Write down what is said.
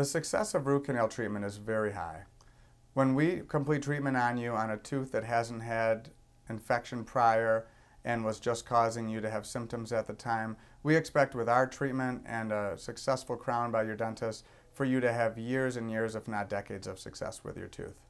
The success of root canal treatment is very high. When we complete treatment on you on a tooth that hasn't had infection prior and was just causing you to have symptoms at the time, we expect with our treatment and a successful crown by your dentist for you to have years and years, if not decades, of success with your tooth.